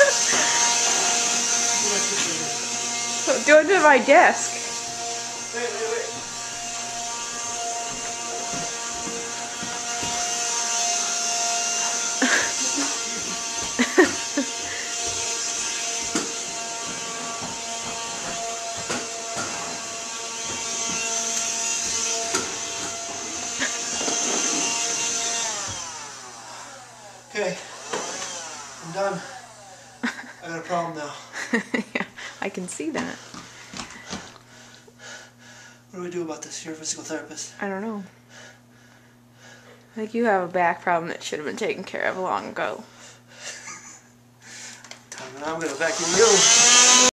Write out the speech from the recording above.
Do to my desk. Okay, I'm done. I got a problem now. yeah, I can see that. What do we do about this? You're a physical therapist. I don't know. I think you have a back problem that should have been taken care of long ago. Time and I'm gonna vacuum you.